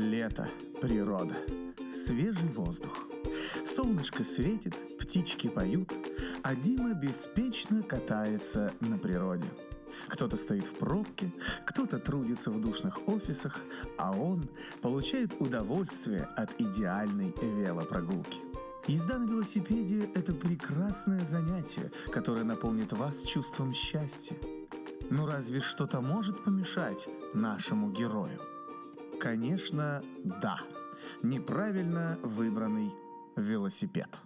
Лето, природа, свежий воздух. Солнышко светит, птички поют, а Дима беспечно катается на природе. Кто-то стоит в пробке, кто-то трудится в душных офисах, а он получает удовольствие от идеальной велопрогулки. Езда на велосипеде – это прекрасное занятие, которое наполнит вас чувством счастья. Ну разве что-то может помешать нашему герою? Конечно, да. Неправильно выбранный велосипед.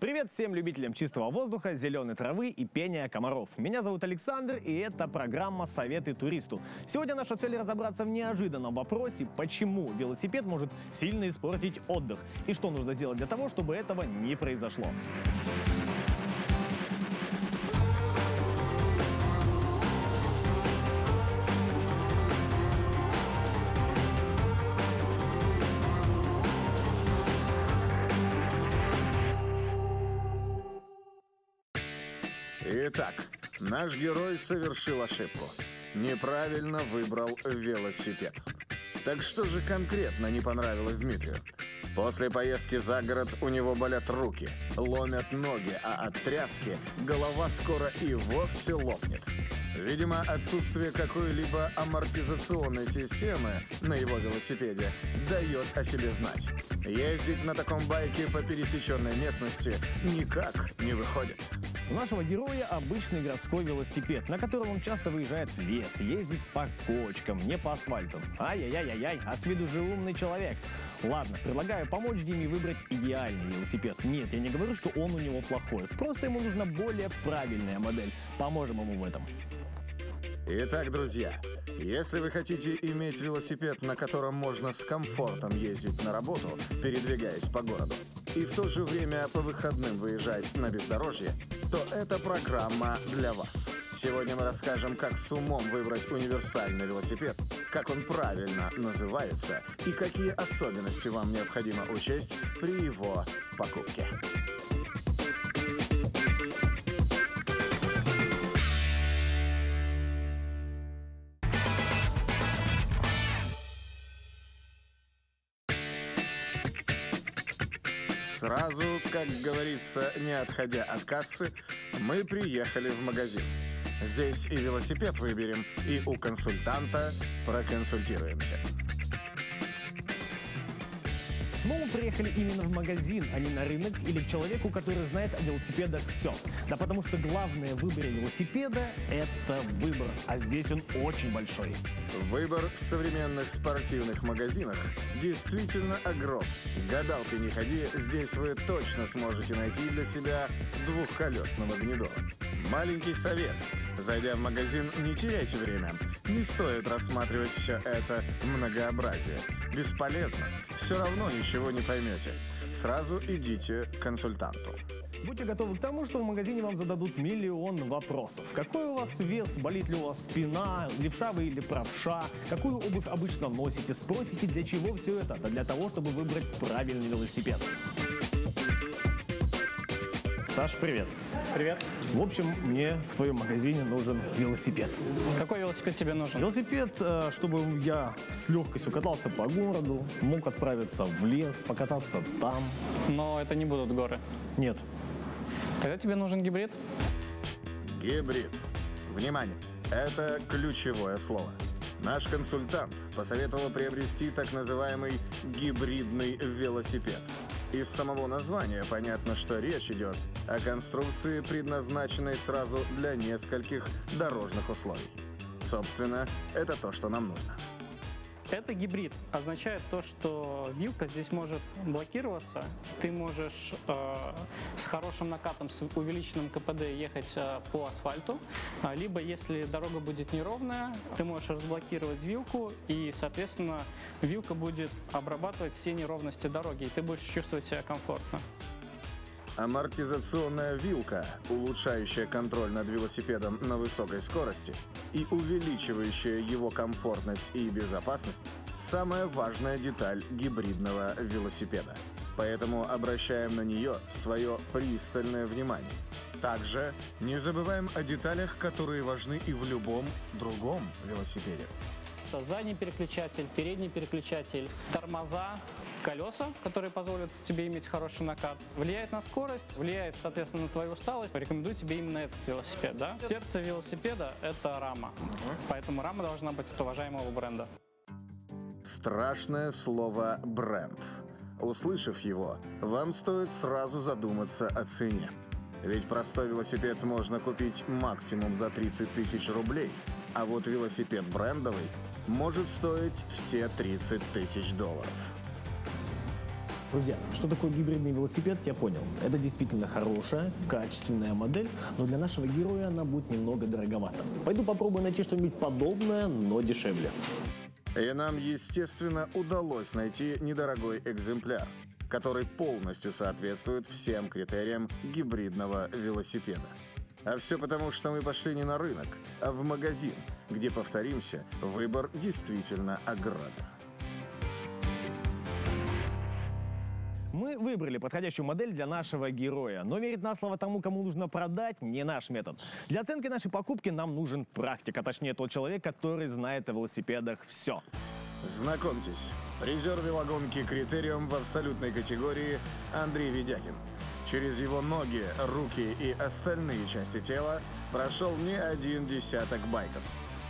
Привет всем любителям чистого воздуха, зеленой травы и пения комаров. Меня зовут Александр, и это программа «Советы туристу». Сегодня наша цель разобраться в неожиданном вопросе, почему велосипед может сильно испортить отдых, и что нужно сделать для того, чтобы этого не произошло. Итак, наш герой совершил ошибку. Неправильно выбрал велосипед. Так что же конкретно не понравилось Дмитрию? После поездки за город у него болят руки, ломят ноги, а от тряски голова скоро и вовсе лопнет. Видимо, отсутствие какой-либо амортизационной системы на его велосипеде дает о себе знать. Ездить на таком байке по пересеченной местности никак не выходит. У нашего героя обычный городской велосипед, на котором он часто выезжает в лес, ездит по кочкам, не по асфальту. Ай-яй-яй-яй, а с виду же умный человек. Ладно, предлагаю помочь Диме выбрать идеальный велосипед. Нет, я не говорю, что он у него плохой. Просто ему нужна более правильная модель. Поможем ему в этом. Итак, друзья, если вы хотите иметь велосипед, на котором можно с комфортом ездить на работу, передвигаясь по городу, и в то же время по выходным выезжать на бездорожье, то эта программа для вас. Сегодня мы расскажем, как с умом выбрать универсальный велосипед, как он правильно называется и какие особенности вам необходимо учесть при его покупке. Сразу, как говорится, не отходя от кассы, мы приехали в магазин. Здесь и велосипед выберем, и у консультанта проконсультируемся. Почему мы приехали именно в магазин, а не на рынок или к человеку, который знает о велосипедах все? Да потому что главное в выборе велосипеда – это выбор, а здесь он очень большой. Выбор в современных спортивных магазинах действительно огром. Гадалки не ходи, здесь вы точно сможете найти для себя двухколесного гнедого. Маленький совет. Зайдя в магазин, не теряйте время. Не стоит рассматривать все это многообразие. Бесполезно. Все равно ничего не поймете. Сразу идите к консультанту. Будьте готовы к тому, что в магазине вам зададут миллион вопросов. Какой у вас вес, болит ли у вас спина, левша вы или правша, какую обувь обычно носите, спросите, для чего все это? Да для того, чтобы выбрать правильный велосипед. Саш, привет. Привет. В общем, мне в твоем магазине нужен велосипед. Какой велосипед тебе нужен? Велосипед, э, чтобы я с легкостью катался по городу, мог отправиться в лес, покататься там. Но это не будут горы. Нет. Тогда тебе нужен гибрид? Гибрид. Внимание! Это ключевое слово. Наш консультант посоветовал приобрести так называемый гибридный велосипед. Из самого названия понятно, что речь идет о конструкции, предназначенной сразу для нескольких дорожных условий. Собственно, это то, что нам нужно. Это гибрид. Означает то, что вилка здесь может блокироваться. Ты можешь э, с хорошим накатом, с увеличенным КПД ехать э, по асфальту. А, либо, если дорога будет неровная, ты можешь разблокировать вилку, и, соответственно, вилка будет обрабатывать все неровности дороги, и ты будешь чувствовать себя комфортно. Амортизационная вилка, улучшающая контроль над велосипедом на высокой скорости и увеличивающая его комфортность и безопасность – самая важная деталь гибридного велосипеда. Поэтому обращаем на нее свое пристальное внимание. Также не забываем о деталях, которые важны и в любом другом велосипеде. Это задний переключатель, передний переключатель, тормоза, колеса, которые позволят тебе иметь хороший накат. Влияет на скорость, влияет, соответственно, на твою усталость. Рекомендую тебе именно этот велосипед. Да? Сердце велосипеда – это рама. Поэтому рама должна быть от уважаемого бренда. Страшное слово «бренд». Услышав его, вам стоит сразу задуматься о цене. Ведь простой велосипед можно купить максимум за 30 тысяч рублей, а вот велосипед брендовый может стоить все 30 тысяч долларов. Друзья, что такое гибридный велосипед, я понял. Это действительно хорошая, качественная модель, но для нашего героя она будет немного дороговата. Пойду попробую найти что-нибудь подобное, но дешевле. И нам, естественно, удалось найти недорогой экземпляр, который полностью соответствует всем критериям гибридного велосипеда. А все потому, что мы пошли не на рынок, а в магазин, где, повторимся, выбор действительно огромен. Мы выбрали подходящую модель для нашего героя, но верить на слово тому, кому нужно продать, не наш метод. Для оценки нашей покупки нам нужен практик, а точнее тот человек, который знает о велосипедах все. Знакомьтесь, призер велогонки «Критериум» в абсолютной категории Андрей Ведякин. Через его ноги, руки и остальные части тела прошел не один десяток байков.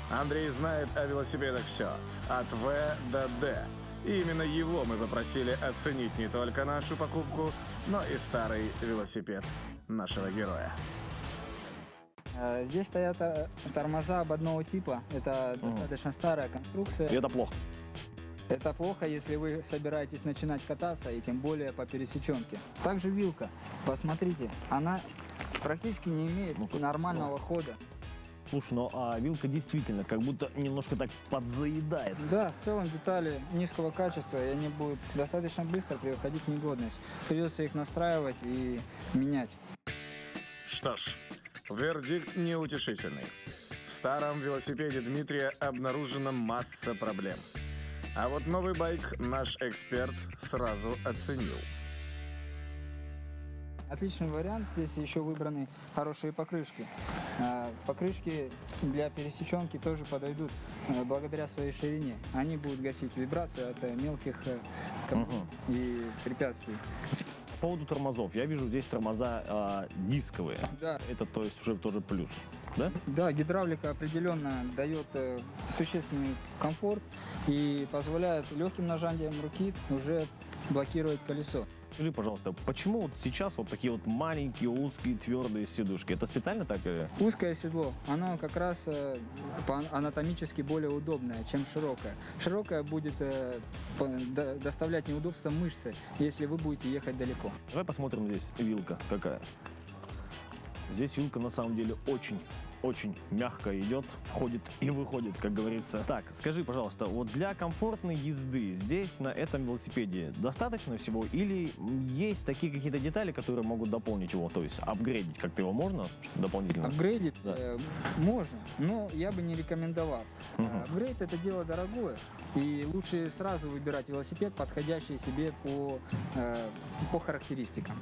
Андрей знает о велосипедах все, от В до Д. И именно его мы попросили оценить не только нашу покупку, но и старый велосипед нашего героя. Э, Здесь стоят э, тормоза ободного типа. Это достаточно старая конструкция. И это плохо. Это плохо, если вы собираетесь начинать кататься, и тем более по пересеченке. Также вилка. Посмотрите, она практически не имеет Ну-ка, нормального хода. Слушай, ну а вилка действительно как будто немножко так подзаедает. Да, в целом детали низкого качества, и они будут достаточно быстро приходить в негодность. Придется их настраивать и менять. Что ж, вердикт неутешительный. В старом велосипеде Дмитрия обнаружена масса проблем. А вот новый байк наш эксперт сразу оценил. Отличный вариант. Здесь еще выбраны хорошие покрышки. А, Покрышки для пересеченки тоже подойдут э, благодаря своей ширине. Они будут гасить вибрацию от э, мелких ком- и препятствий. По поводу тормозов. Я вижу здесь тормоза а, дисковые. Да, Это то есть уже тоже плюс. Да? да, гидравлика определенно дает э, существенный комфорт и позволяет легким нажатием руки уже блокировать колесо. Скажи, пожалуйста, почему вот сейчас вот такие вот маленькие, узкие, твердые сидушки? Это специально так? э? Узкое седло, оно как раз э, анатомически более удобное, чем широкое. Широкое будет э, по- до- доставлять неудобства мышцы, если вы будете ехать далеко. Давай посмотрим здесь вилка какая. Здесь вилка на самом деле очень очень мягко идет, входит и выходит, как говорится. Так, скажи, пожалуйста, вот для комфортной езды здесь, на этом велосипеде, достаточно всего или есть такие какие-то детали, которые могут дополнить его, то есть апгрейдить как-то его можно дополнительно? Апгрейдить Да. э, можно, но я бы не рекомендовал. А, Апгрейд это дело дорогое, и лучше сразу выбирать велосипед, подходящий себе по, э, по характеристикам.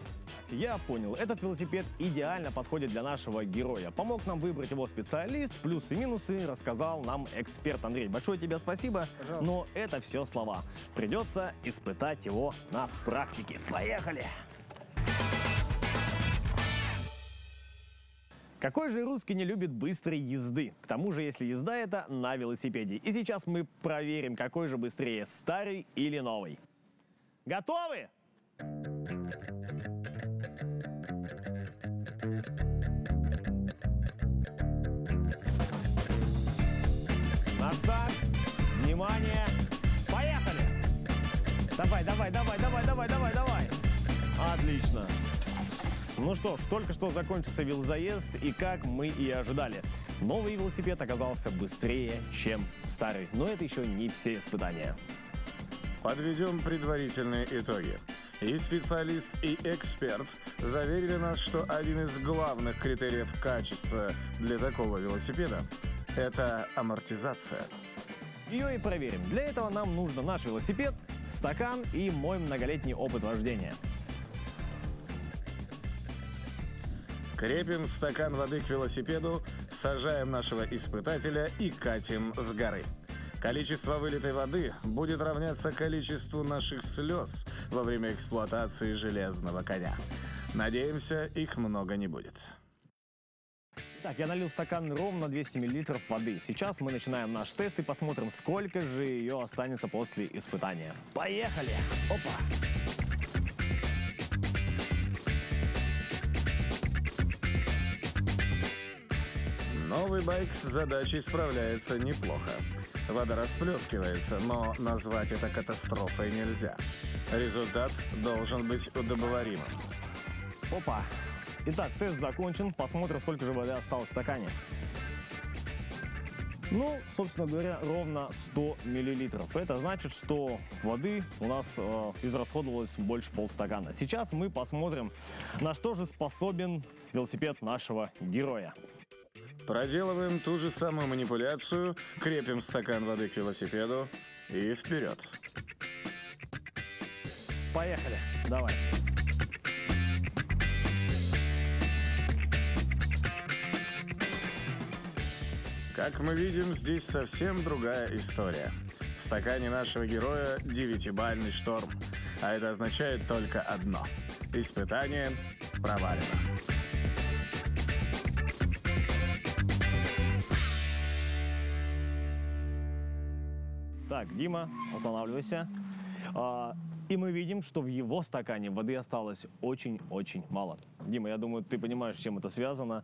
Я понял, этот велосипед идеально подходит для нашего героя. Помог нам выбрать его специалист, плюсы и минусы рассказал нам эксперт Андрей. Большое тебе спасибо, Пожалуйста. но это все слова. Придется испытать его на практике. Поехали! Какой же русский не любит быстрой езды? К тому же, если езда это на велосипеде. И сейчас мы проверим, какой же быстрее, старый или новый. Готовы? На Давай, давай, давай, давай, давай, давай, давай. Отлично. Ну что ж, только что закончился велозаезд, и как мы и ожидали. Новый велосипед оказался быстрее, чем старый. Но это еще не все испытания. Подведем предварительные итоги. И специалист, и эксперт заверили нас, что один из главных критериев качества для такого велосипеда – это амортизация. Ее и проверим. Для этого нам нужно наш велосипед, стакан и мой многолетний опыт вождения. Крепим стакан воды к велосипеду, сажаем нашего испытателя и катим с горы. Количество вылитой воды будет равняться количеству наших слез во время эксплуатации железного коня. Надеемся, их много не будет. Так, я налил стакан ровно 200 мл воды. Сейчас мы начинаем наш тест и посмотрим, сколько же ее останется после испытания. Поехали! Опа! Новый байк с задачей справляется неплохо. Вода расплескивается, но назвать это катастрофой нельзя. Результат должен быть удобоваримым. Опа! Итак, тест закончен. Посмотрим, сколько же воды осталось в стакане. Ну, собственно говоря, ровно 100 миллилитров. Это значит, что воды у нас э, израсходовалось больше полстакана. Сейчас мы посмотрим, на что же способен велосипед нашего героя. Проделываем ту же самую манипуляцию, крепим стакан воды к велосипеду и вперед. Поехали, давай. Как мы видим, здесь совсем другая история. В стакане нашего героя девятибальный шторм. А это означает только одно. Испытание провалено. Так, Дима, останавливайся. И мы видим, что в его стакане воды осталось очень-очень мало. Дима, я думаю, ты понимаешь, с чем это связано.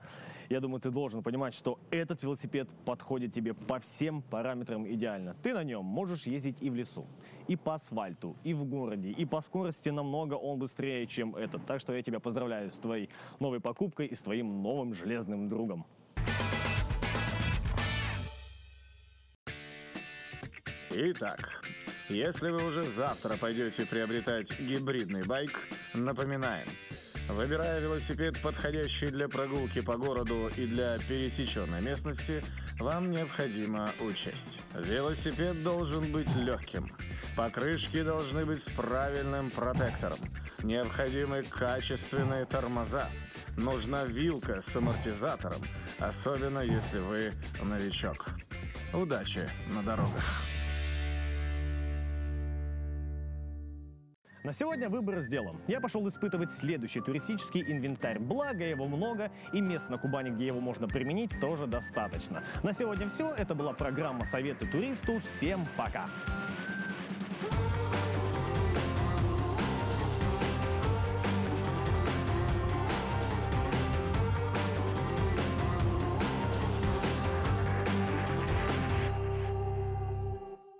Я думаю, ты должен понимать, что этот велосипед подходит тебе по всем параметрам идеально. Ты на нем можешь ездить и в лесу, и по асфальту, и в городе, и по скорости намного он быстрее, чем этот. Так что я тебя поздравляю с твоей новой покупкой и с твоим новым железным другом. Итак, если вы уже завтра пойдете приобретать гибридный байк, напоминаем, выбирая велосипед, подходящий для прогулки по городу и для пересеченной местности, вам необходимо учесть. Велосипед должен быть легким. Покрышки должны быть с правильным протектором. Необходимы качественные тормоза. Нужна вилка с амортизатором, особенно если вы новичок. Удачи на дорогах! На сегодня выбор сделан. Я пошел испытывать следующий туристический инвентарь. Благо его много, и мест на Кубани, где его можно применить, тоже достаточно. На сегодня все. Это была программа «Советы туристу». Всем пока!